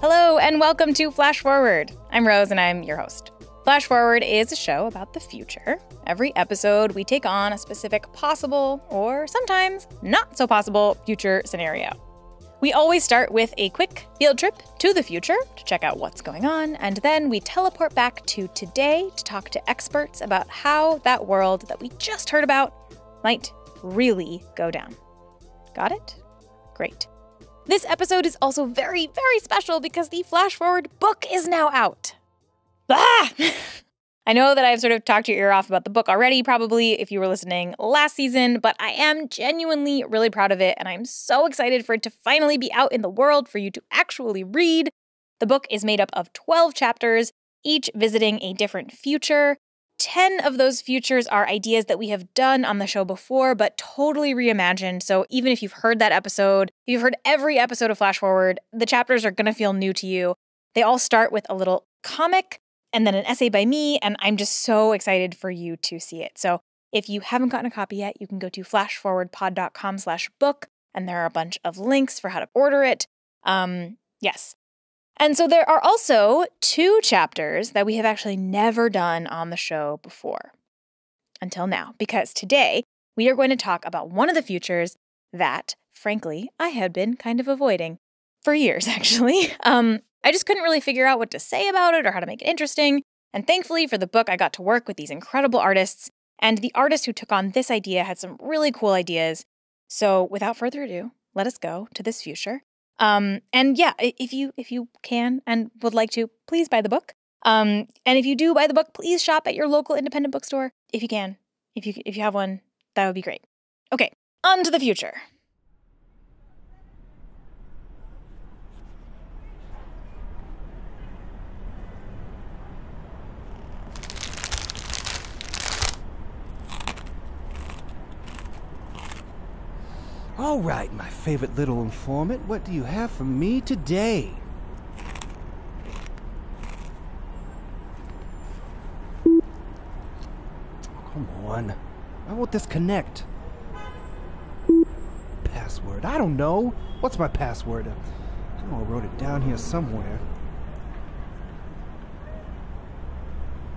Hello, and welcome to Flash Forward. I'm Rose, and I'm your host. Flash Forward is a show about the future. Every episode, we take on a specific possible, or sometimes not so possible, future scenario. We always start with a quick field trip to the future to check out what's going on, and then we teleport back to today to talk to experts about how that world that we just heard about might really go down. Got it? Great. This episode is also very, very special because the Flash Forward book is now out. Ah! I know that I've sort of talked your ear off about the book already, probably if you were listening last season, but I am genuinely really proud of it, and I'm so excited for it to finally be out in the world for you to actually read. The book is made up of 12 chapters, each visiting a different future. 10 of those futures are ideas that we have done on the show before, but totally reimagined. So even if you've heard that episode, if you've heard every episode of Flash Forward, the chapters are going to feel new to you. They all start with a little comic and then an essay by me, and I'm just so excited for you to see it. So if you haven't gotten a copy yet, you can go to flashforwardpod.com slash book, and there are a bunch of links for how to order it. Um, yes. And so there are also two chapters that we have actually never done on the show before until now, because today we are going to talk about one of the futures that, frankly, I had been kind of avoiding for years, actually. Um, I just couldn't really figure out what to say about it or how to make it interesting. And thankfully for the book, I got to work with these incredible artists. And the artist who took on this idea had some really cool ideas. So without further ado, let us go to this future. Um, and yeah, if you if you can and would like to, please buy the book. Um, and if you do buy the book, please shop at your local independent bookstore if you can. If you if you have one, that would be great. Okay, on to the future. All right, my favorite little informant, what do you have for me today? Come on. Why won't this connect? Password. I don't know. What's my password? I know I wrote it down here somewhere.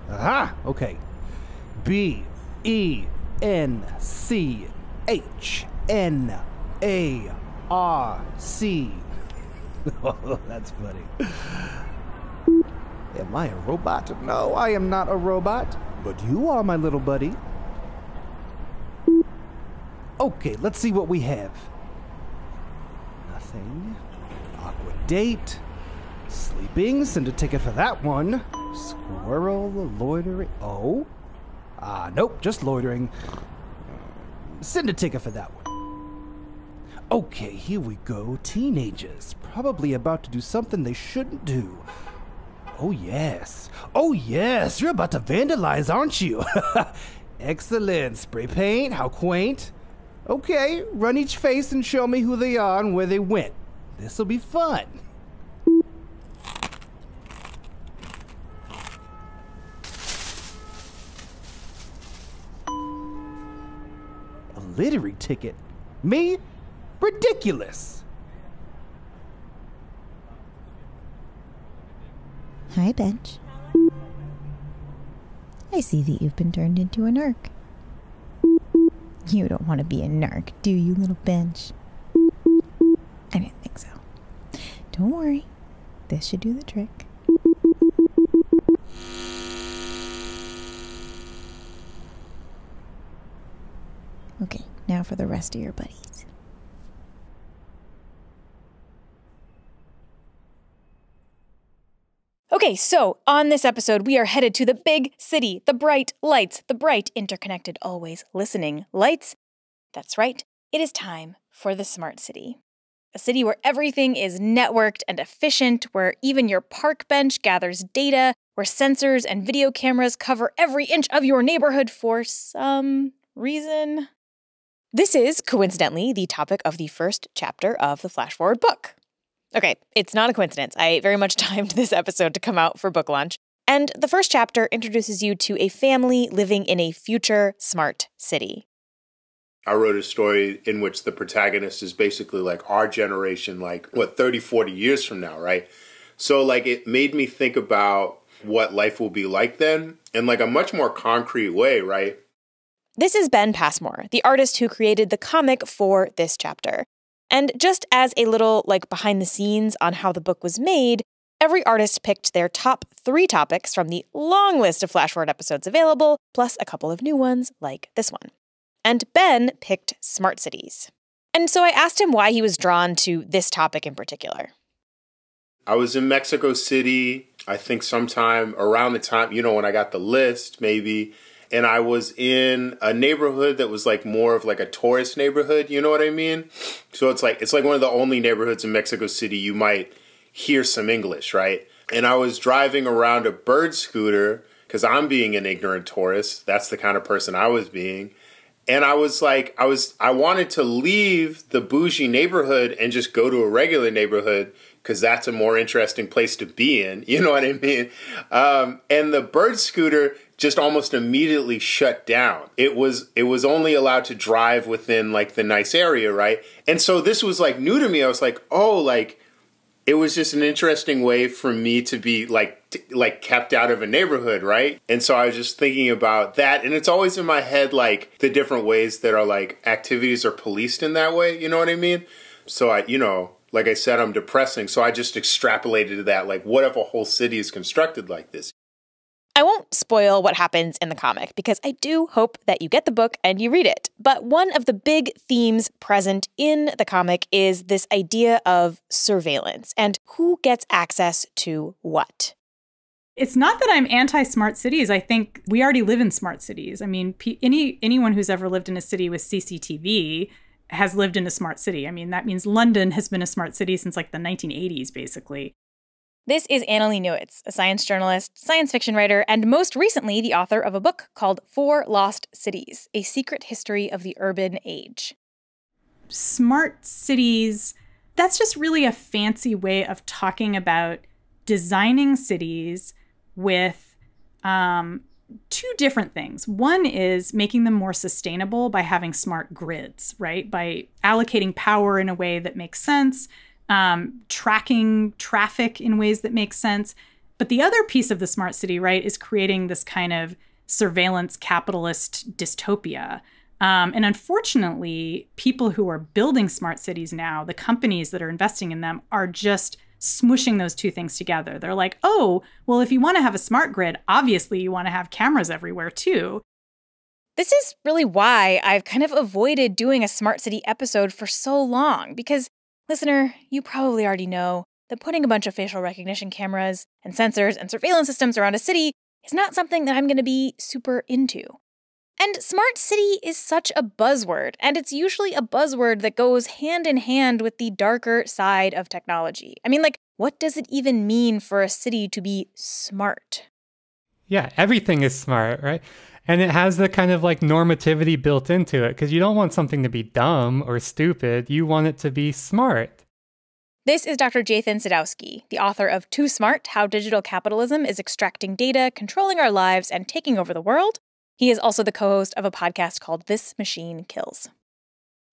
Aha! Okay. B E N C H N A R C. Oh, that's funny. Am I a robot? No, I am not a robot. But you are, my little buddy. Okay, let's see what we have. Nothing. Awkward date. Sleeping. Send a ticket for that one. Squirrel loitering. Oh? Ah, nope, just loitering. Send a ticket for that one. Okay, here we go. Teenagers, probably about to do something they shouldn't do. Oh, yes. Oh, yes. You're about to vandalize, aren't you? Excellent. Spray paint. How quaint. Okay, run each face and show me who they are and where they went. This'll be fun. A literary ticket? Me? Ridiculous. Hi, Bench. I see that you've been turned into a narc. You don't want to be a narc, do you, little Bench? I didn't think so. Don't worry, this should do the trick. Okay, now for the rest of your buddies. Okay, so on this episode, we are headed to the big city, the bright lights, the bright, interconnected, always listening lights. That's right, it is time for the smart city. A city where everything is networked and efficient, where even your park bench gathers data, where sensors and video cameras cover every inch of your neighborhood for some reason. This is, coincidentally, the topic of the first chapter of the Flash Forward book. Okay, it's not a coincidence. I very much timed this episode to come out for book launch. And the first chapter introduces you to a family living in a future smart city. I wrote a story in which the protagonist is basically like our generation, like what, 30, 40 years from now, right? So, like, it made me think about what life will be like then in like a much more concrete way, right? This is Ben Passmore, the artist who created the comic for this chapter. And just as a little like behind the scenes on how the book was made, every artist picked their top three topics from the long list of Flashforward episodes available, plus a couple of new ones like this one. And Ben picked smart cities. And so I asked him why he was drawn to this topic in particular. I was in Mexico City, I think sometime around the time, you know, when I got the list, maybe. And I was in a neighborhood that was like more of like a tourist neighborhood, you know what I mean? So it's like it's like one of the only neighborhoods in Mexico City you might hear some English, right? And I was driving around a bird scooter because I'm being an ignorant tourist. That's the kind of person I was being. And I was like, I was, I wanted to leave the bougie neighborhood and just go to a regular neighborhood because that's a more interesting place to be in. You know what I mean? Um, and the bird scooter just almost immediately shut down. It was it was only allowed to drive within like the nice area, right? And so this was like new to me. I was like, oh, like it was just an interesting way for me to be like t- like kept out of a neighborhood right and so i was just thinking about that and it's always in my head like the different ways that are like activities are policed in that way you know what i mean so i you know like i said i'm depressing so i just extrapolated to that like what if a whole city is constructed like this I won't spoil what happens in the comic because I do hope that you get the book and you read it. But one of the big themes present in the comic is this idea of surveillance and who gets access to what. It's not that I'm anti smart cities. I think we already live in smart cities. I mean, any anyone who's ever lived in a city with CCTV has lived in a smart city. I mean, that means London has been a smart city since like the 1980s basically. This is Annalee Newitz, a science journalist, science fiction writer, and most recently the author of a book called Four Lost Cities A Secret History of the Urban Age. Smart cities, that's just really a fancy way of talking about designing cities with um, two different things. One is making them more sustainable by having smart grids, right? By allocating power in a way that makes sense um, tracking traffic in ways that make sense. But the other piece of the smart city, right, is creating this kind of surveillance capitalist dystopia. Um, and unfortunately, people who are building smart cities now, the companies that are investing in them, are just smushing those two things together. They're like, oh, well, if you want to have a smart grid, obviously you want to have cameras everywhere too. This is really why I've kind of avoided doing a smart city episode for so long, because Listener, you probably already know that putting a bunch of facial recognition cameras and sensors and surveillance systems around a city is not something that I'm going to be super into. And smart city is such a buzzword, and it's usually a buzzword that goes hand in hand with the darker side of technology. I mean, like, what does it even mean for a city to be smart? Yeah, everything is smart, right? And it has the kind of like normativity built into it because you don't want something to be dumb or stupid. You want it to be smart. This is Dr. Jathan Sadowski, the author of Too Smart How Digital Capitalism is Extracting Data, Controlling Our Lives, and Taking Over the World. He is also the co host of a podcast called This Machine Kills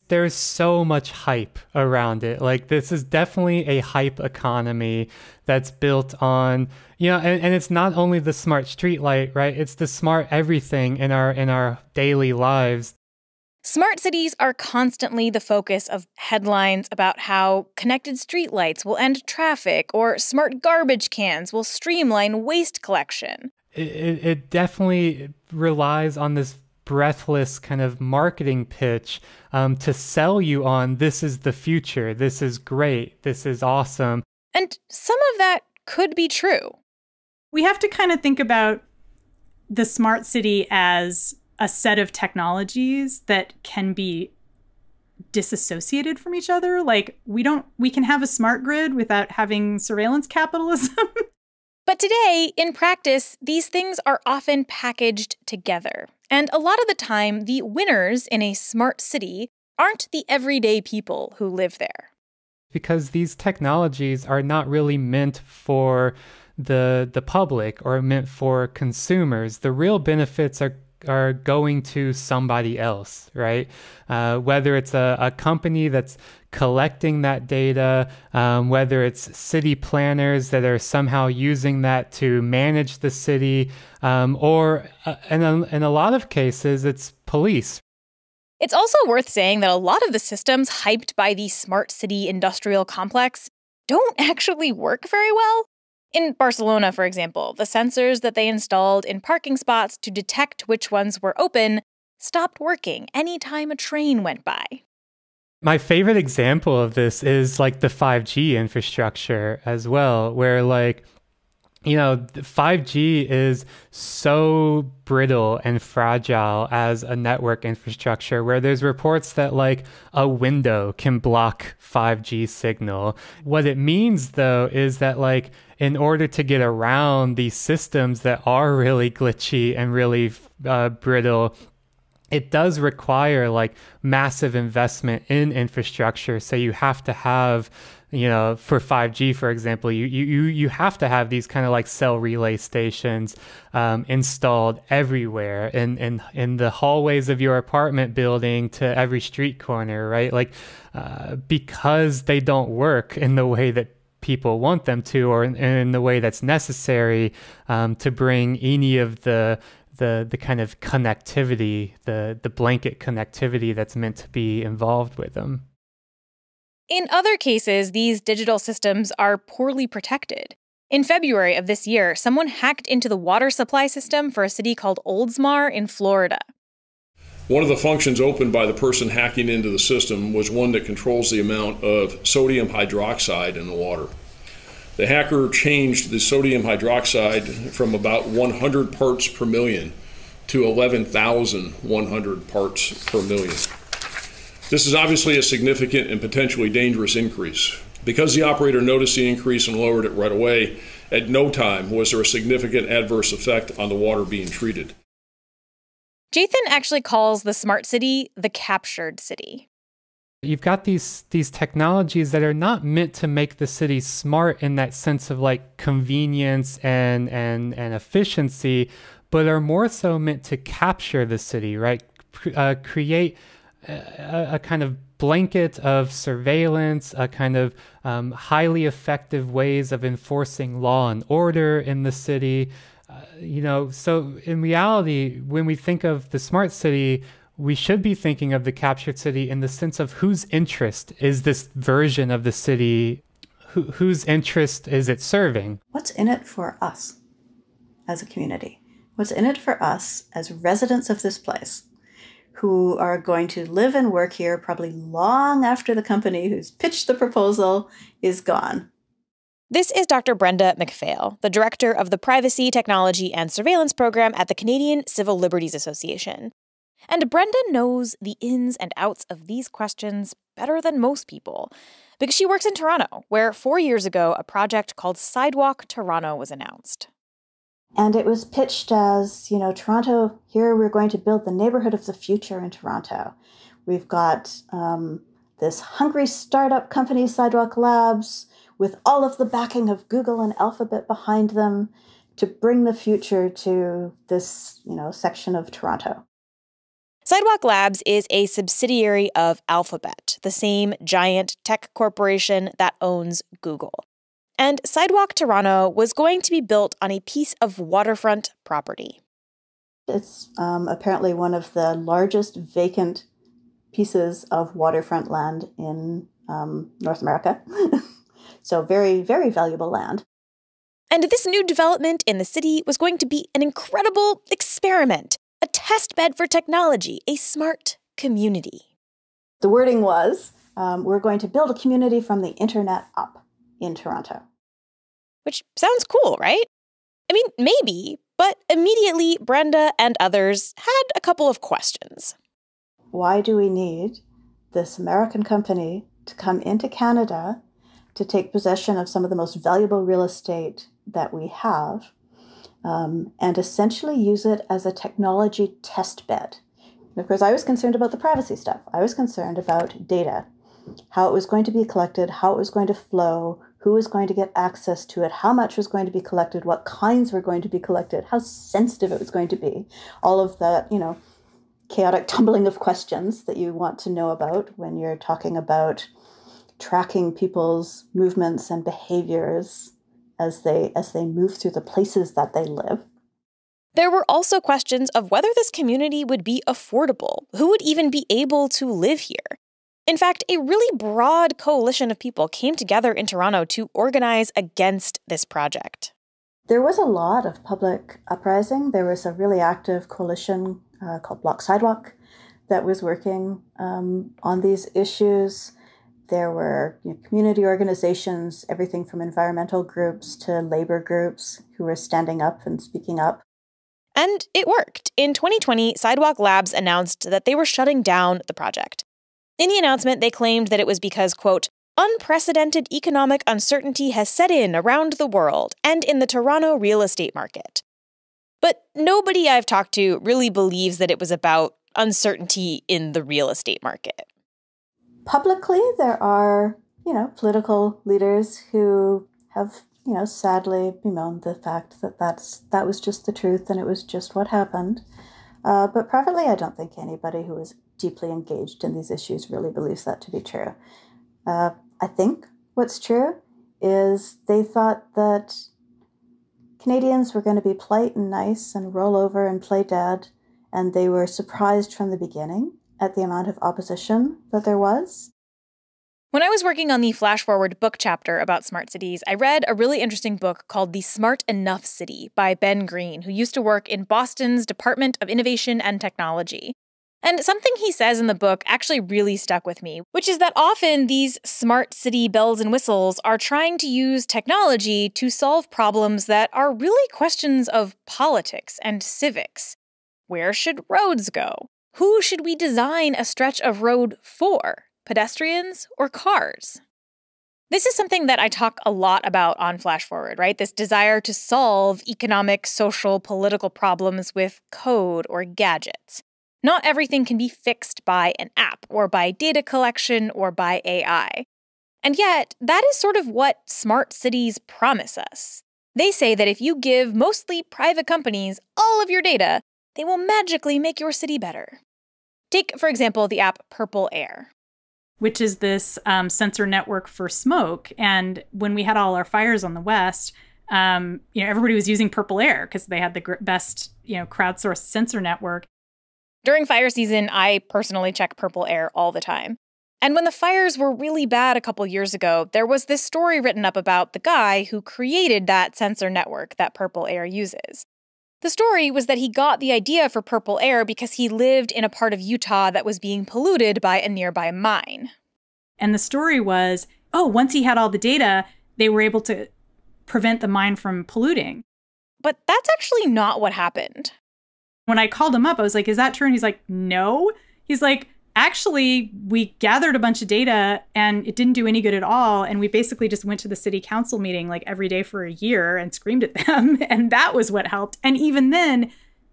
there's so much hype around it. Like this is definitely a hype economy that's built on, you know, and, and it's not only the smart streetlight, right? It's the smart everything in our in our daily lives. Smart cities are constantly the focus of headlines about how connected streetlights will end traffic or smart garbage cans will streamline waste collection. It, it, it definitely relies on this breathless kind of marketing pitch um, to sell you on this is the future, this is great, this is awesome. And some of that could be true. We have to kind of think about the smart city as a set of technologies that can be disassociated from each other. Like, we don't, we can have a smart grid without having surveillance capitalism. But today, in practice, these things are often packaged together. And a lot of the time, the winners in a smart city aren't the everyday people who live there. Because these technologies are not really meant for the the public or meant for consumers. The real benefits are are going to somebody else, right? Uh, whether it's a, a company that's collecting that data, um, whether it's city planners that are somehow using that to manage the city, um, or uh, in, a, in a lot of cases, it's police. It's also worth saying that a lot of the systems hyped by the smart city industrial complex don't actually work very well. In Barcelona, for example, the sensors that they installed in parking spots to detect which ones were open stopped working anytime a train went by. My favorite example of this is like the 5G infrastructure as well, where like you know, 5G is so brittle and fragile as a network infrastructure where there's reports that like a window can block 5G signal. What it means though is that like in order to get around these systems that are really glitchy and really uh, brittle, it does require like massive investment in infrastructure. So you have to have you know, for 5G, for example, you you you have to have these kind of like cell relay stations um, installed everywhere in, in in the hallways of your apartment building to every street corner, right? Like uh, because they don't work in the way that people want them to, or in, in the way that's necessary um, to bring any of the the the kind of connectivity, the the blanket connectivity that's meant to be involved with them. In other cases, these digital systems are poorly protected. In February of this year, someone hacked into the water supply system for a city called Oldsmar in Florida. One of the functions opened by the person hacking into the system was one that controls the amount of sodium hydroxide in the water. The hacker changed the sodium hydroxide from about 100 parts per million to 11,100 parts per million. This is obviously a significant and potentially dangerous increase. Because the operator noticed the increase and lowered it right away, at no time was there a significant adverse effect on the water being treated. Jathan actually calls the smart city the captured city. You've got these these technologies that are not meant to make the city smart in that sense of like convenience and and and efficiency, but are more so meant to capture the city, right? Uh, create a, a, kind of blanket of surveillance, a kind of um, highly effective ways of enforcing law and order in the city. You know, so in reality, when we think of the smart city, we should be thinking of the captured city in the sense of whose interest is this version of the city, who, whose interest is it serving? What's in it for us as a community? What's in it for us as residents of this place? who are going to live and work here probably long after the company who's pitched the proposal is gone. This is Dr. Brenda McPhail, the director of the Privacy, Technology, and Surveillance Program at the Canadian Civil Liberties Association. And Brenda knows the ins and outs of these questions better than most people because she works in Toronto, where four years ago a project called Sidewalk Toronto was announced. And it was pitched as, you know, Toronto, here we're going to build the neighborhood of the future in Toronto. We've got um, this hungry startup company, Sidewalk Labs, with all of the backing of Google and Alphabet behind them to bring the future to this, you know, section of Toronto. Sidewalk Labs is a subsidiary of Alphabet, the same giant tech corporation that owns Google. And Sidewalk Toronto was going to be built on a piece of waterfront property. It's um, apparently one of the largest vacant pieces of waterfront land in um, North America. so, very, very valuable land. And this new development in the city was going to be an incredible experiment, a test bed for technology, a smart community. The wording was um, we're going to build a community from the internet up in Toronto. Which sounds cool, right? I mean, maybe, but immediately Brenda and others had a couple of questions. Why do we need this American company to come into Canada to take possession of some of the most valuable real estate that we have um, and essentially use it as a technology test bed? of course, I was concerned about the privacy stuff. I was concerned about data, how it was going to be collected, how it was going to flow, who was going to get access to it, how much was going to be collected, what kinds were going to be collected, how sensitive it was going to be, all of that, you know, chaotic tumbling of questions that you want to know about when you're talking about tracking people's movements and behaviors as they as they move through the places that they live. There were also questions of whether this community would be affordable, who would even be able to live here. In fact, a really broad coalition of people came together in Toronto to organize against this project. There was a lot of public uprising. There was a really active coalition uh, called Block Sidewalk that was working um, on these issues. There were you know, community organizations, everything from environmental groups to labor groups who were standing up and speaking up. And it worked. In 2020, Sidewalk Labs announced that they were shutting down the project. In the announcement, they claimed that it was because, quote, unprecedented economic uncertainty has set in around the world and in the Toronto real estate market. But nobody I've talked to really believes that it was about uncertainty in the real estate market. Publicly, there are, you know, political leaders who have, you know, sadly bemoaned the fact that that's that was just the truth and it was just what happened. Uh, but privately, I don't think anybody who is deeply engaged in these issues really believes that to be true. Uh, I think what's true is they thought that Canadians were going to be polite and nice and roll over and play dead, and they were surprised from the beginning at the amount of opposition that there was. When I was working on the Flash Forward book chapter about smart cities, I read a really interesting book called The Smart Enough City by Ben Green, who used to work in Boston's Department of Innovation and Technology. And something he says in the book actually really stuck with me, which is that often these smart city bells and whistles are trying to use technology to solve problems that are really questions of politics and civics. Where should roads go? Who should we design a stretch of road for? Pedestrians or cars? This is something that I talk a lot about on Flash Forward, right? This desire to solve economic, social, political problems with code or gadgets. Not everything can be fixed by an app or by data collection or by AI. And yet, that is sort of what smart cities promise us. They say that if you give mostly private companies all of your data, they will magically make your city better. Take, for example, the app Purple Air. Which is this um, sensor network for smoke. And when we had all our fires on the West, um, you know, everybody was using Purple Air because they had the best, you know, crowdsourced sensor network. During fire season, I personally check Purple Air all the time. And when the fires were really bad a couple years ago, there was this story written up about the guy who created that sensor network that Purple Air uses. The story was that he got the idea for Purple Air because he lived in a part of Utah that was being polluted by a nearby mine. And the story was oh, once he had all the data, they were able to prevent the mine from polluting. But that's actually not what happened. When I called him up, I was like, Is that true? And he's like, No. He's like, Actually, we gathered a bunch of data and it didn't do any good at all. And we basically just went to the city council meeting like every day for a year and screamed at them. And that was what helped. And even then,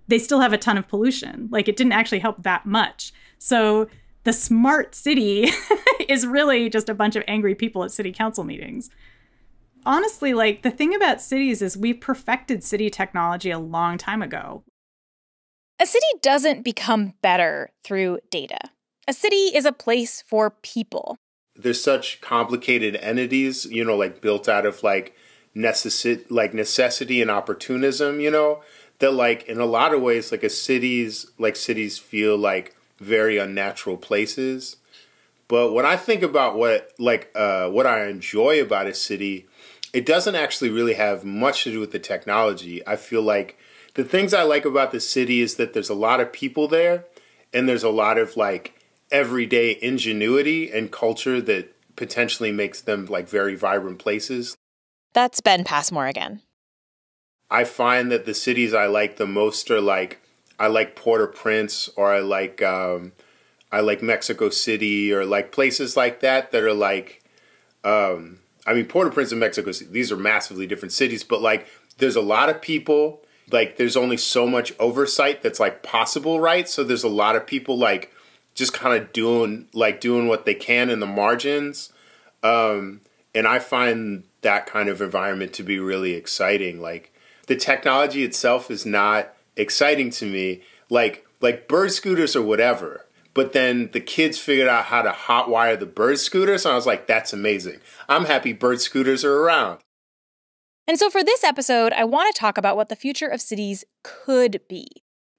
they still have a ton of pollution. Like it didn't actually help that much. So the smart city is really just a bunch of angry people at city council meetings. Honestly, like the thing about cities is we perfected city technology a long time ago. A city doesn't become better through data. A city is a place for people. There's such complicated entities, you know, like built out of like necessi- like necessity and opportunism, you know, that like in a lot of ways like a cities like cities feel like very unnatural places. But when I think about what like uh, what I enjoy about a city, it doesn't actually really have much to do with the technology. I feel like the things I like about the city is that there's a lot of people there and there's a lot of like everyday ingenuity and culture that potentially makes them like very vibrant places. That's Ben Passmore again. I find that the cities I like the most are like I like Port-au-Prince or I like um, I like Mexico City or like places like that that are like um, I mean Port-au-Prince and Mexico City these are massively different cities but like there's a lot of people like there's only so much oversight that's like possible, right? So there's a lot of people like just kind of doing like doing what they can in the margins. Um, And I find that kind of environment to be really exciting. Like the technology itself is not exciting to me. Like like bird scooters or whatever. But then the kids figured out how to hotwire the bird scooters, and I was like, that's amazing. I'm happy bird scooters are around. And so for this episode, I want to talk about what the future of cities could be.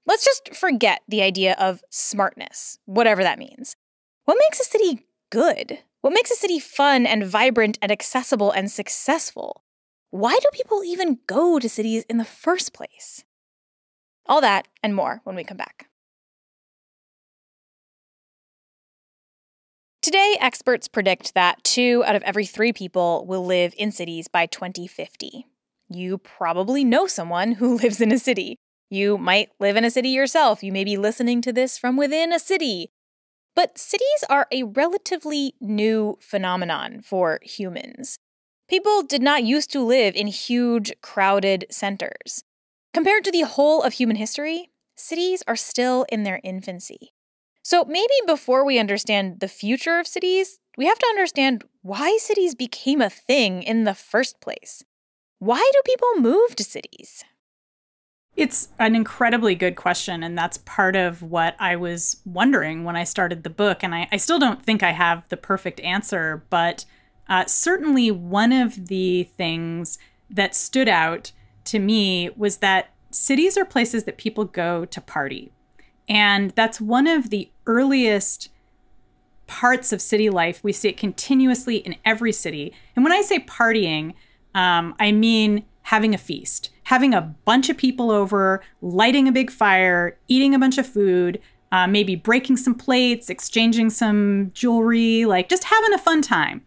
Let's just forget the idea of smartness, whatever that means. What makes a city good? What makes a city fun and vibrant and accessible and successful? Why do people even go to cities in the first place? All that and more when we come back. Today, experts predict that two out of every three people will live in cities by 2050. You probably know someone who lives in a city. You might live in a city yourself. You may be listening to this from within a city. But cities are a relatively new phenomenon for humans. People did not used to live in huge, crowded centers. Compared to the whole of human history, cities are still in their infancy. So maybe before we understand the future of cities, we have to understand why cities became a thing in the first place. Why do people move to cities? It's an incredibly good question. And that's part of what I was wondering when I started the book. And I, I still don't think I have the perfect answer, but uh, certainly one of the things that stood out to me was that cities are places that people go to party. And that's one of the earliest parts of city life. We see it continuously in every city. And when I say partying, um, I mean having a feast, having a bunch of people over, lighting a big fire, eating a bunch of food, uh, maybe breaking some plates, exchanging some jewelry, like just having a fun time.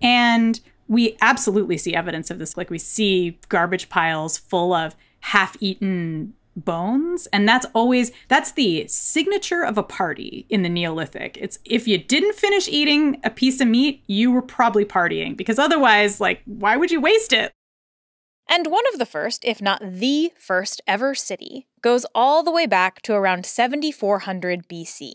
And we absolutely see evidence of this. Like we see garbage piles full of half eaten bones and that's always that's the signature of a party in the neolithic it's if you didn't finish eating a piece of meat you were probably partying because otherwise like why would you waste it and one of the first if not the first ever city goes all the way back to around 7400 bc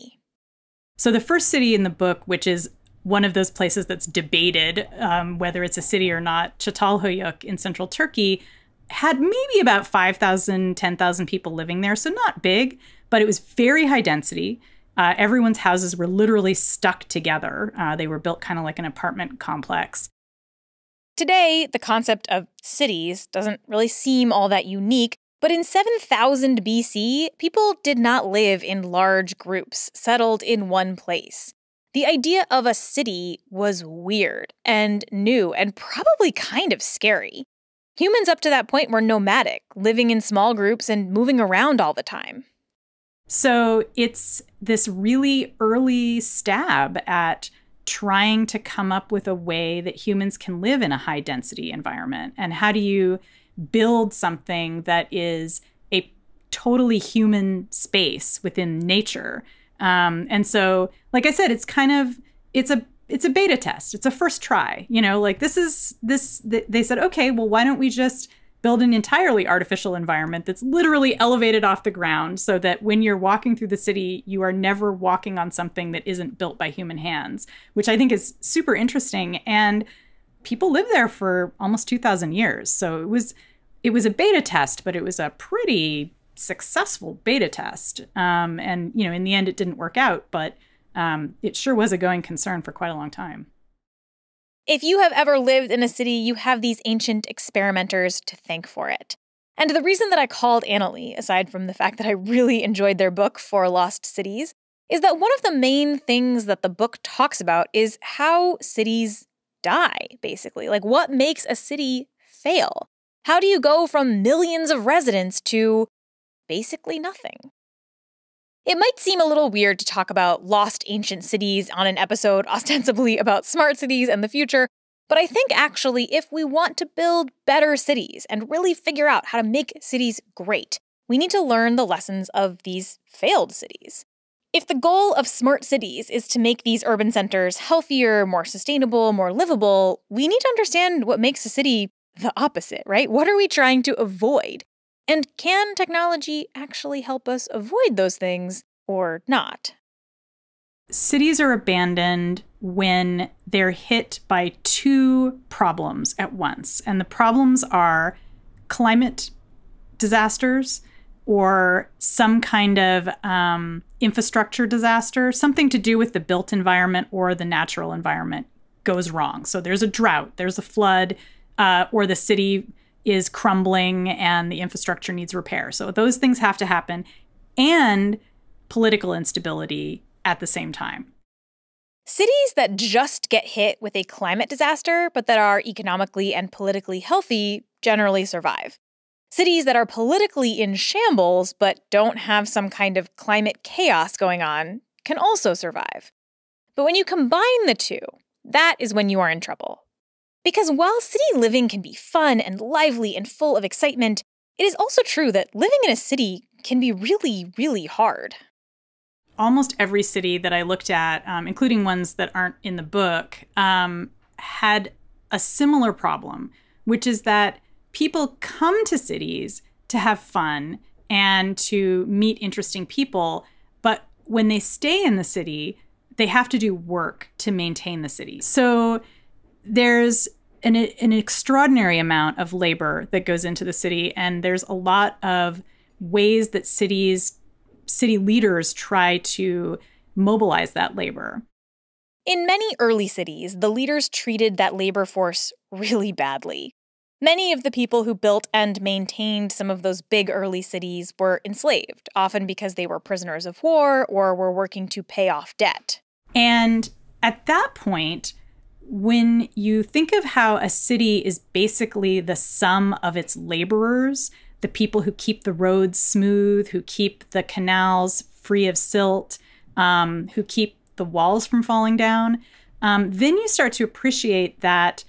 so the first city in the book which is one of those places that's debated um, whether it's a city or not çatalhöyük in central turkey had maybe about 5,000, 10,000 people living there, so not big, but it was very high density. Uh, everyone's houses were literally stuck together. Uh, they were built kind of like an apartment complex. Today, the concept of cities doesn't really seem all that unique, but in 7000 BC, people did not live in large groups settled in one place. The idea of a city was weird and new and probably kind of scary. Humans up to that point were nomadic, living in small groups and moving around all the time. So it's this really early stab at trying to come up with a way that humans can live in a high density environment. And how do you build something that is a totally human space within nature? Um, and so, like I said, it's kind of it's a it's a beta test. It's a first try. You know, like this is this they said, "Okay, well why don't we just build an entirely artificial environment that's literally elevated off the ground so that when you're walking through the city, you are never walking on something that isn't built by human hands, which I think is super interesting and people lived there for almost 2000 years. So it was it was a beta test, but it was a pretty successful beta test. Um, and you know, in the end it didn't work out, but um, it sure was a going concern for quite a long time. If you have ever lived in a city, you have these ancient experimenters to thank for it. And the reason that I called Annalee, aside from the fact that I really enjoyed their book, Four Lost Cities, is that one of the main things that the book talks about is how cities die, basically. Like, what makes a city fail? How do you go from millions of residents to basically nothing? It might seem a little weird to talk about lost ancient cities on an episode ostensibly about smart cities and the future, but I think actually, if we want to build better cities and really figure out how to make cities great, we need to learn the lessons of these failed cities. If the goal of smart cities is to make these urban centers healthier, more sustainable, more livable, we need to understand what makes a city the opposite, right? What are we trying to avoid? And can technology actually help us avoid those things or not? Cities are abandoned when they're hit by two problems at once. And the problems are climate disasters or some kind of um, infrastructure disaster, something to do with the built environment or the natural environment goes wrong. So there's a drought, there's a flood, uh, or the city is crumbling and the infrastructure needs repair. So those things have to happen, and political instability at the same time. Cities that just get hit with a climate disaster, but that are economically and politically healthy, generally survive. Cities that are politically in shambles, but don't have some kind of climate chaos going on, can also survive. But when you combine the two, that is when you are in trouble. Because while city living can be fun and lively and full of excitement, it is also true that living in a city can be really, really hard almost every city that I looked at, um, including ones that aren't in the book, um, had a similar problem, which is that people come to cities to have fun and to meet interesting people, but when they stay in the city, they have to do work to maintain the city. So there's an, an extraordinary amount of labor that goes into the city, and there's a lot of ways that cities city leaders try to mobilize that labor. In many early cities, the leaders treated that labor force really badly. Many of the people who built and maintained some of those big early cities were enslaved, often because they were prisoners of war or were working to pay off debt. And at that point, when you think of how a city is basically the sum of its laborers, the people who keep the roads smooth, who keep the canals free of silt, um, who keep the walls from falling down, um, then you start to appreciate that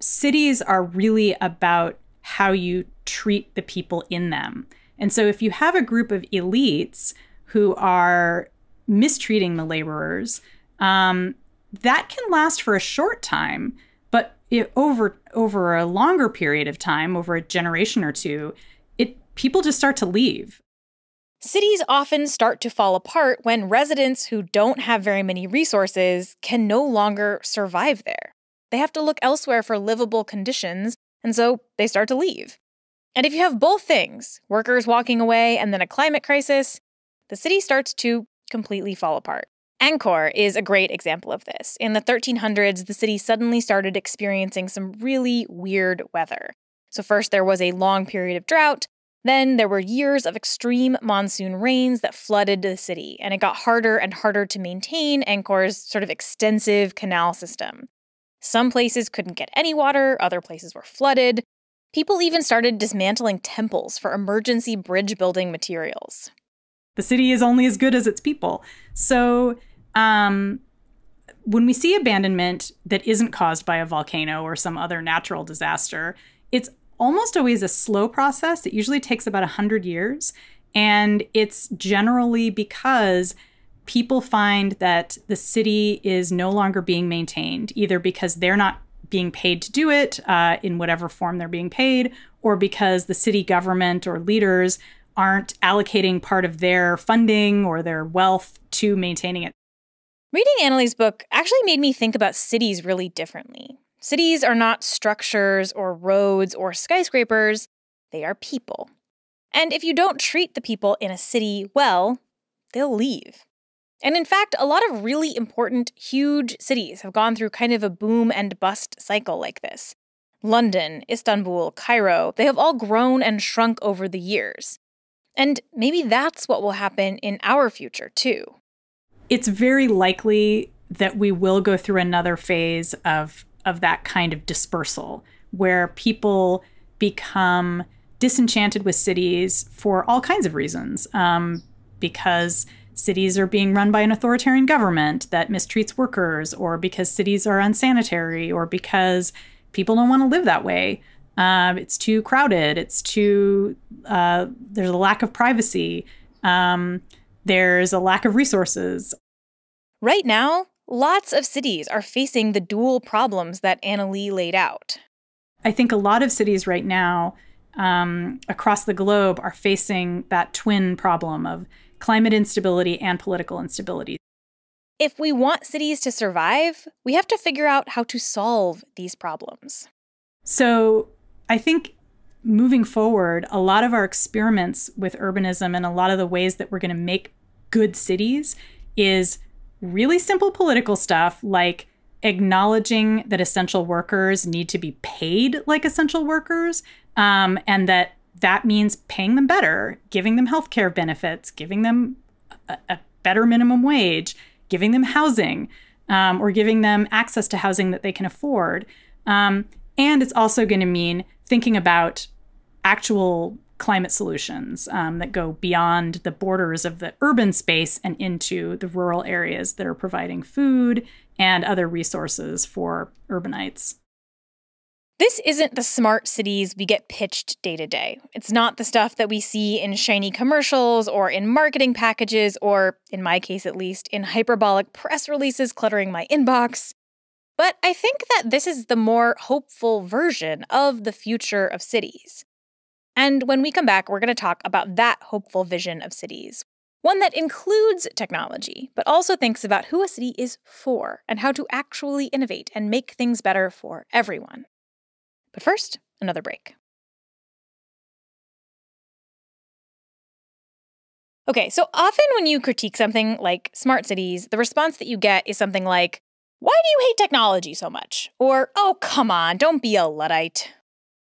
cities are really about how you treat the people in them. And so if you have a group of elites who are mistreating the laborers, um, that can last for a short time it, over over a longer period of time, over a generation or two, it people just start to leave. Cities often start to fall apart when residents who don't have very many resources can no longer survive there. They have to look elsewhere for livable conditions, and so they start to leave. And if you have both things, workers walking away and then a climate crisis, the city starts to completely fall apart. Angkor is a great example of this. In the 1300s, the city suddenly started experiencing some really weird weather. So, first, there was a long period of drought. Then, there were years of extreme monsoon rains that flooded the city, and it got harder and harder to maintain Angkor's sort of extensive canal system. Some places couldn't get any water, other places were flooded. People even started dismantling temples for emergency bridge building materials. The city is only as good as its people. So, um, when we see abandonment that isn't caused by a volcano or some other natural disaster, it's almost always a slow process. It usually takes about 100 years. And it's generally because people find that the city is no longer being maintained, either because they're not being paid to do it uh, in whatever form they're being paid, or because the city government or leaders aren't allocating part of their funding or their wealth to maintaining it. Reading Annalee's book actually made me think about cities really differently. Cities are not structures or roads or skyscrapers, they are people. And if you don't treat the people in a city well, they'll leave. And in fact, a lot of really important, huge cities have gone through kind of a boom and bust cycle like this. London, Istanbul, Cairo, they have all grown and shrunk over the years. And maybe that's what will happen in our future, too. It's very likely that we will go through another phase of, of that kind of dispersal where people become disenchanted with cities for all kinds of reasons. Um, because cities are being run by an authoritarian government that mistreats workers, or because cities are unsanitary, or because people don't want to live that way. Um, it's too crowded. It's too, uh, there's a lack of privacy. Um, there's a lack of resources. Right now, lots of cities are facing the dual problems that Annalee laid out. I think a lot of cities right now um, across the globe are facing that twin problem of climate instability and political instability. If we want cities to survive, we have to figure out how to solve these problems. So I think moving forward, a lot of our experiments with urbanism and a lot of the ways that we're going to make good cities is really simple political stuff like acknowledging that essential workers need to be paid like essential workers um, and that that means paying them better giving them health care benefits giving them a, a, better minimum wage giving them housing um, or giving them access to housing that they can afford. Um, and it's also going to mean thinking about actual climate solutions um, that go beyond the borders of the urban space and into the rural areas that are providing food and other resources for urbanites. This isn't the smart cities we get pitched day to day. It's not the stuff that we see in shiny commercials or in marketing packages or, in my case at least, in hyperbolic press releases cluttering my inbox. But I think that this is the more hopeful version of the future of cities. And when we come back, we're going to talk about that hopeful vision of cities. One that includes technology, but also thinks about who a city is for and how to actually innovate and make things better for everyone. But first, another break. Okay, so often when you critique something like smart cities, the response that you get is something like, Why do you hate technology so much? Or, Oh, come on, don't be a Luddite.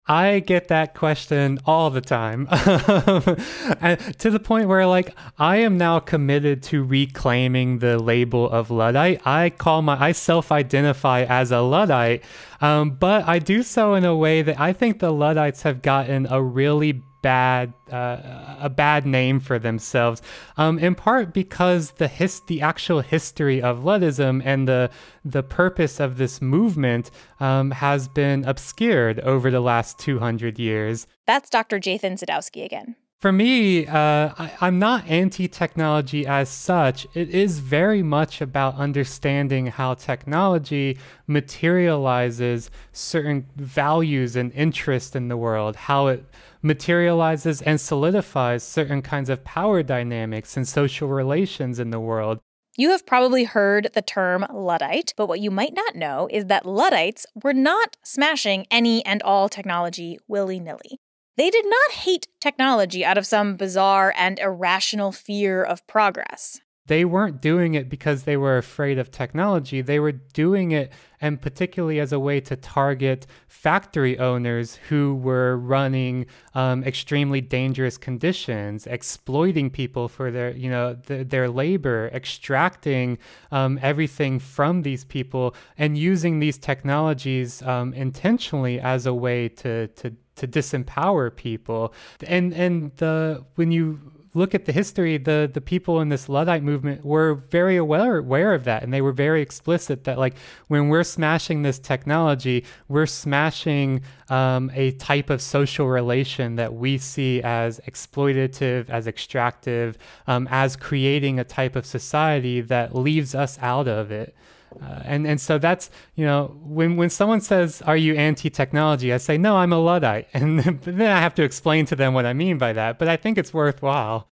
I get that question all the time. to the point where, like, I am now committed to reclaiming the label of Luddite. I call my, I self identify as a Luddite, um, but I do so in a way that I think the Luddites have gotten a really bad uh, a bad name for themselves um, in part because the his the actual history of Luddism and the the purpose of this movement um, has been obscured over the last 200 years that's dr Jathan Sadowski again for me, uh, I, am not anti technology as such. It is very much about understanding how technology materializes certain values and interests in the world, how it materializes and solidifies certain kinds of power dynamics and social relations in the world. You have probably heard the term Luddite, but what you might not know is that Luddites were not smashing any and all technology willy nilly. They did not hate technology out of some bizarre and irrational fear of progress. They weren't doing it because they were afraid of technology. They were doing it, and particularly as a way to target factory owners who were running um, extremely dangerous conditions, exploiting people for their, you know, th- their labor, extracting um, everything from these people, and using these technologies um, intentionally as a way to to to disempower people. And and the when you look at the history, the the people in this Luddite movement were very aware aware of that, and they were very explicit that like when we're smashing this technology, we're smashing um, a type of social relation that we see as exploitative, as extractive, um, as creating a type of society that leaves us out of it. Uh, and and so that's you know when when someone says are you anti-technology I say no I'm a luddite and then I have to explain to them what I mean by that but I think it's worthwhile.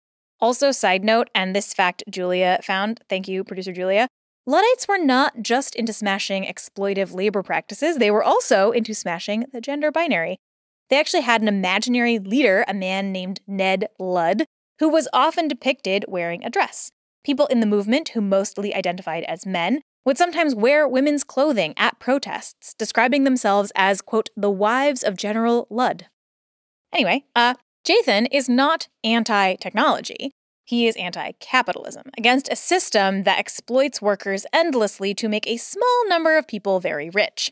Also side note and this fact Julia found thank you producer Julia Luddites were not just into smashing exploitive labor practices they were also into smashing the gender binary. They actually had an imaginary leader a man named Ned Ludd who was often depicted wearing a dress. People in the movement who mostly identified as men would sometimes wear women's clothing at protests, describing themselves as, quote, the wives of General Ludd. Anyway, uh, Jathan is not anti technology. He is anti capitalism, against a system that exploits workers endlessly to make a small number of people very rich.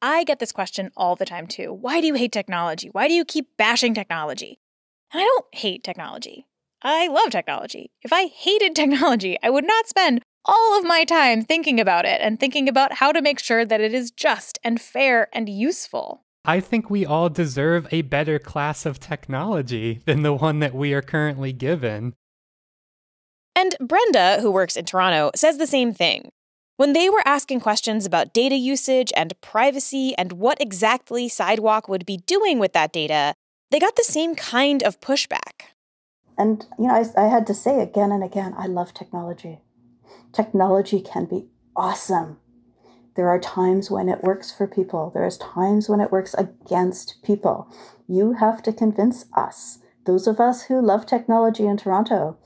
I get this question all the time too. Why do you hate technology? Why do you keep bashing technology? And I don't hate technology. I love technology. If I hated technology, I would not spend all of my time thinking about it and thinking about how to make sure that it is just and fair and useful. I think we all deserve a better class of technology than the one that we are currently given. And Brenda, who works in Toronto, says the same thing. When they were asking questions about data usage and privacy and what exactly Sidewalk would be doing with that data, they got the same kind of pushback. And, you know, I, I had to say again and again, I love technology. Technology can be awesome. There are times when it works for people. There's times when it works against people. You have to convince us, those of us who love technology in Toronto,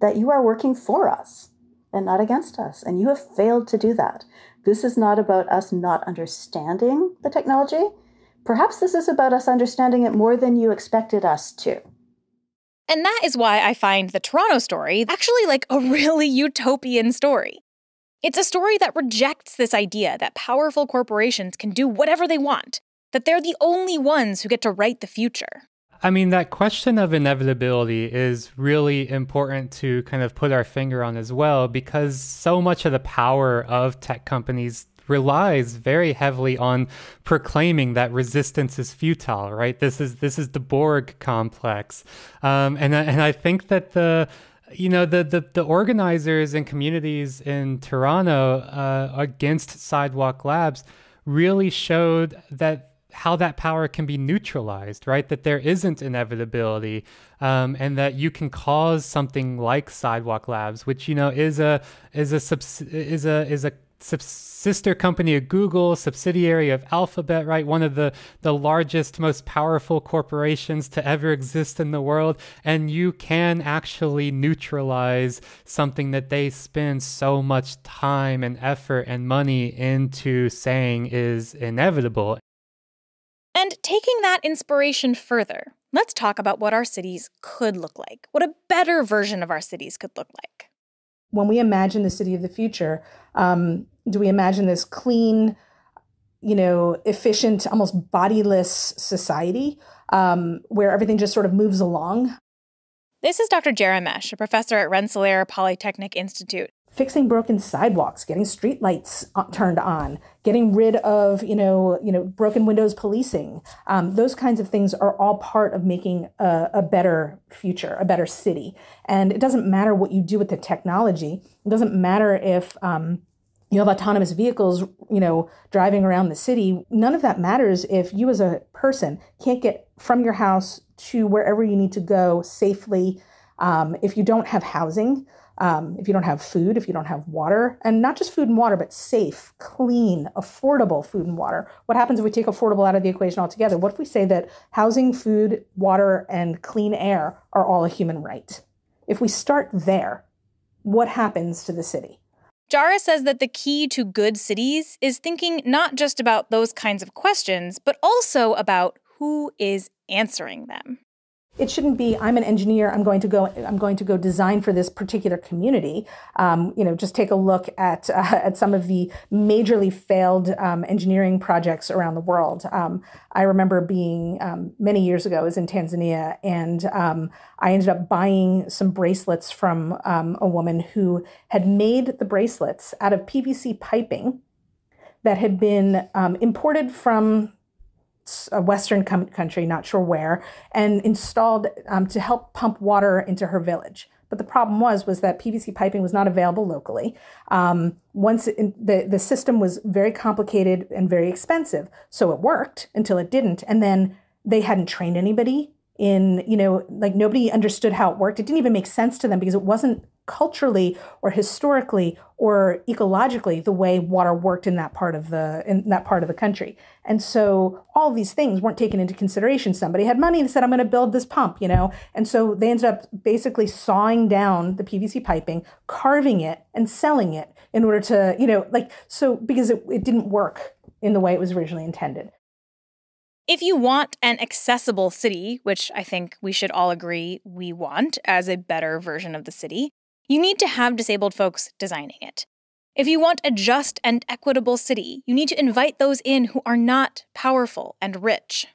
that you are working for us and not against us. And you have failed to do that. This is not about us not understanding the technology. Perhaps this is about us understanding it more than you expected us to. And that is why I find the Toronto story actually like a really utopian story. It's a story that rejects this idea that powerful corporations can do whatever they want, that they're the only ones who get to write the future. I mean, that question of inevitability is really important to kind of put our finger on as well, because so much of the power of tech companies relies very heavily on proclaiming that resistance is futile, right? This is this is the Borg complex, um, and and I think that the you know the, the the organizers and communities in Toronto uh, against Sidewalk Labs really showed that how that power can be neutralized, right? That there isn't inevitability, um, and that you can cause something like Sidewalk Labs, which you know is a is a is a is a sister company of Google, subsidiary of Alphabet, right? One of the, the largest, most powerful corporations to ever exist in the world. And you can actually neutralize something that they spend so much time and effort and money into saying is inevitable. And taking that inspiration further, let's talk about what our cities could look like, what a better version of our cities could look like. When we imagine the city of the future, um, do we imagine this clean, you know, efficient, almost bodiless society um, where everything just sort of moves along? This is Dr. Jaramesh, a professor at Rensselaer Polytechnic Institute fixing broken sidewalks, getting streetlights turned on, getting rid of you know you know broken windows policing. Um, those kinds of things are all part of making a, a, better future, a better city. And it doesn't matter what you do with the technology. It doesn't matter if um, you have autonomous vehicles, you know, driving around the city. None of that matters if you as a person can't get from your house to wherever you need to go safely. Um, if you don't have housing, um, if you don't have food, if you don't have water, and not just food and water, but safe, clean, affordable food and water. What happens if we take affordable out of the equation altogether? What if we say that housing, food, water, and clean air are all a human right? If we start there, what happens to the city? Jara says that the key to good cities is thinking not just about those kinds of questions, but also about who is answering them it shouldn't be i'm an engineer i'm going to go i'm going to go design for this particular community. Um, you know just take a look at uh, at some of the majorly failed um, engineering projects around the world. Um, i remember being um, many years ago I was in tanzania and um, i ended up buying some bracelets from um, a woman who had made the bracelets out of pvc piping that had been imported from a Western com- country, not sure where, and installed um, to help pump water into her village. But the problem was was that PVC piping was not available locally. Um, once the the system was very complicated and very expensive, so it worked until it didn't, and then they hadn't trained anybody in you know like nobody understood how it worked. It didn't even make sense to them because it wasn't culturally or historically or ecologically the way water worked in that part of the in that part of the country. And so all these things weren't taken into consideration. Somebody had money and said i'm going to build this pump you know? And so they ended up basically sawing down the pvc piping carving it and selling it in order to you know like so because it, it didn't work in the way it was originally intended. If you want an accessible city, which I think we should all agree we want as a better version of the city, you need to have disabled folks designing it. If you want a just and equitable city, you need to invite those in who are not powerful and rich.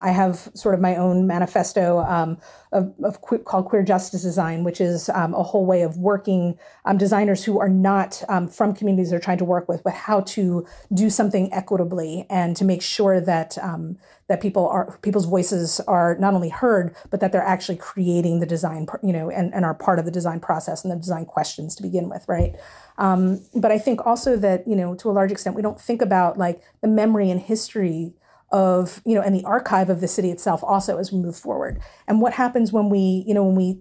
I have sort of my own manifesto um, of, of que- called Queer Justice Design, which is um, a whole way of working um, designers who are not um, from communities they're trying to work with, but how to do something equitably and to make sure that um, that people are people's voices are not only heard, but that they're actually creating the design, you know, and, and are part of the design process and the design questions to begin with, right? Um, but I think also that you know, to a large extent, we don't think about like the memory and history of you know and the archive of the city itself also as we move forward. And what happens when we you know when we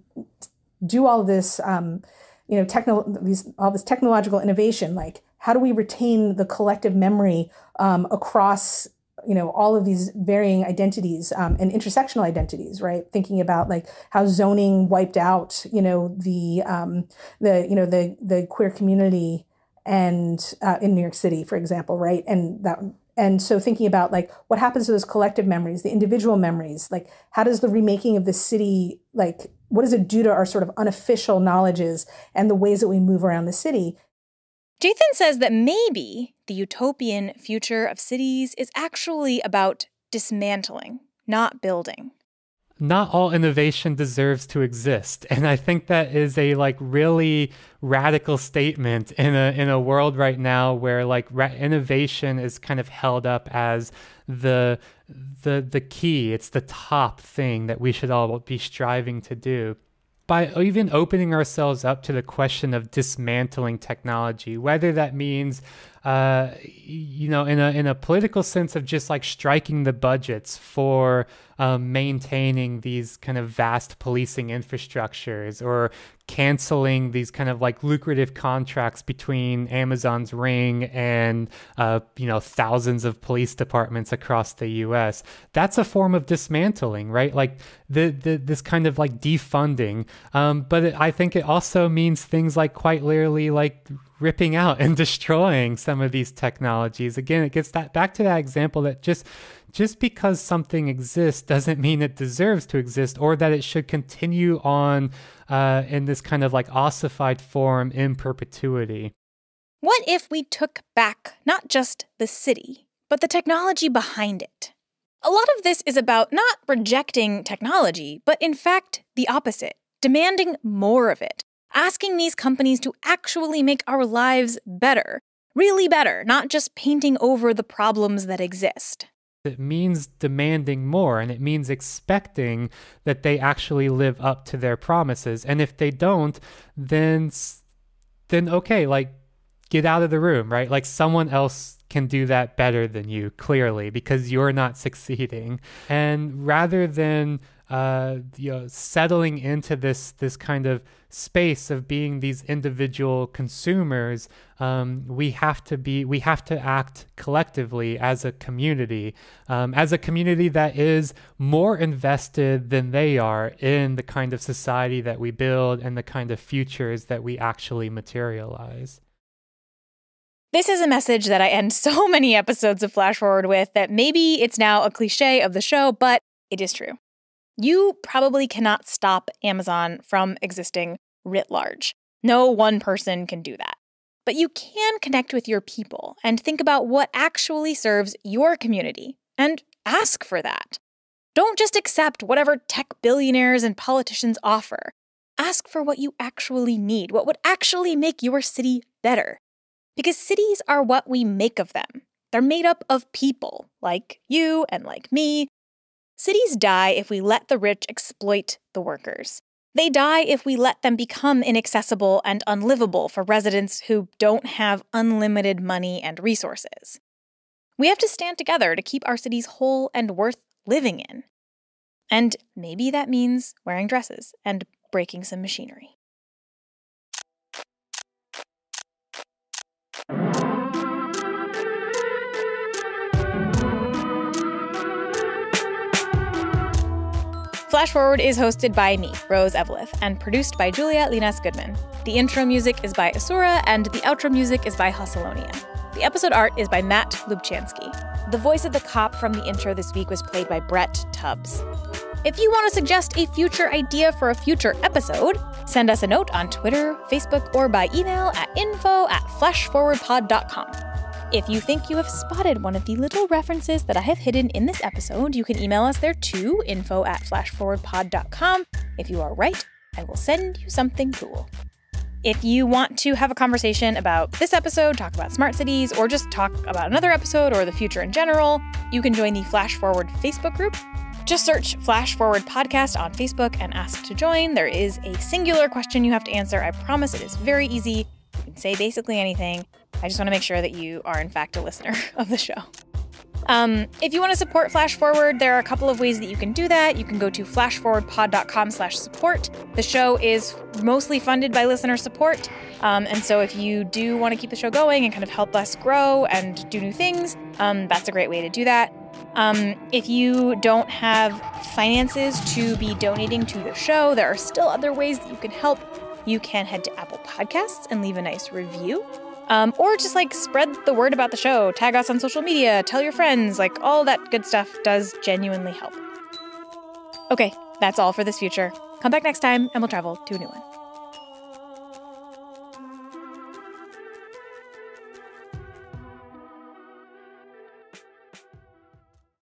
do all this um, you know, techno these all this technological innovation, like how do we retain the collective memory um, across you know all of these varying identities um, and intersectional identities right? Thinking about like how zoning wiped out you know the um, the you know the the queer community and uh, in new york city for example right? And that and so thinking about like what happens to those collective memories the individual memories like how does the remaking of the city like what does it do to our sort of unofficial knowledges and the ways that we move around the city Jathan says that maybe the utopian future of cities is actually about dismantling, not building. Not all innovation deserves to exist, and I think that is a like really radical statement in a in a world right now where like innovation is kind of held up as the the the key. It's the top thing that we should all be striving to do by even opening ourselves up to the question of dismantling technology, whether that means, uh, you know, in a in a political sense of just like striking the budgets for um, maintaining these kind of vast policing infrastructures or canceling these kind of like lucrative contracts between Amazon's Ring and uh, you know thousands of police departments across the U.S. That's a form of dismantling, right? Like the, the this kind of like defunding. Um, but it, I think it also means things like quite literally like ripping out and destroying some of these technologies. Again, it gets that back to that example that just just because something exists doesn't mean it deserves to exist or that it should continue on uh, in this kind of like ossified form in perpetuity. What if we took back not just the city, but the technology behind it? A lot of this is about not rejecting technology, but in fact, the opposite demanding more of it, asking these companies to actually make our lives better, really better, not just painting over the problems that exist. It means demanding more and it means expecting that they actually live up to their promises. And if they don't then then okay like get out of the room right? Like someone else can do that better than you clearly because you're not succeeding. And rather than uh, you know, settling into this this kind of space of being these individual consumers, um, we have to be we have to act collectively as a community, um, as a community that is more invested than they are in the kind of society that we build and the kind of futures that we actually materialize. This is a message that I end so many episodes of Flash Forward with that maybe it's now a cliche of the show, but it is true. You probably cannot stop Amazon from existing writ large. No one person can do that. But you can connect with your people and think about what actually serves your community and ask for that. Don't just accept whatever tech billionaires and politicians offer. Ask for what you actually need, what would actually make your city better. Because cities are what we make of them. They're made up of people, like you and like me, Cities die if we let the rich exploit the workers. They die if we let them become inaccessible and unlivable for residents who don't have unlimited money and resources. We have to stand together to keep our cities whole and worth living in. And maybe that means wearing dresses and breaking some machinery. Flash Forward is hosted by me, Rose Eveleth, and produced by Julia Llinas Goodman. The intro music is by Asura, and the outro music is by Hussalonia. The episode art is by Matt Lubchansky. The voice of the cop from the intro this week was played by Brett Tubbs. If you want to suggest a future idea for a future episode, send us a note on Twitter, Facebook, or by email at info at flashforwardpod.com. If you think you have spotted one of the little references that I have hidden in this episode, you can email us there too, info at flashforwardpod.com. If you are right, I will send you something cool. If you want to have a conversation about this episode, talk about smart cities, or just talk about another episode or the future in general, you can join the Flash Forward Facebook group. Just search Flash Forward Podcast on Facebook and ask to join. There is a singular question you have to answer. I promise it is very easy. You can say basically anything. I just want to make sure that you are, in fact, a listener of the show. Um, if you want to support Flash Forward, there are a couple of ways that you can do that. You can go to flashforwardpod.com slash support. The show is mostly funded by listener support. Um, and so if you do want to keep the show going and kind of help us grow and do new things, um, that's a great way to do that. Um, if you don't have finances to be donating to the show, there are still other ways that you can help. You can head to Apple Podcasts and leave a nice review. Um, or just like spread the word about the show, tag us on social media, tell your friends, like all that good stuff does genuinely help. Okay, that's all for this future. Come back next time and we'll travel to a new one.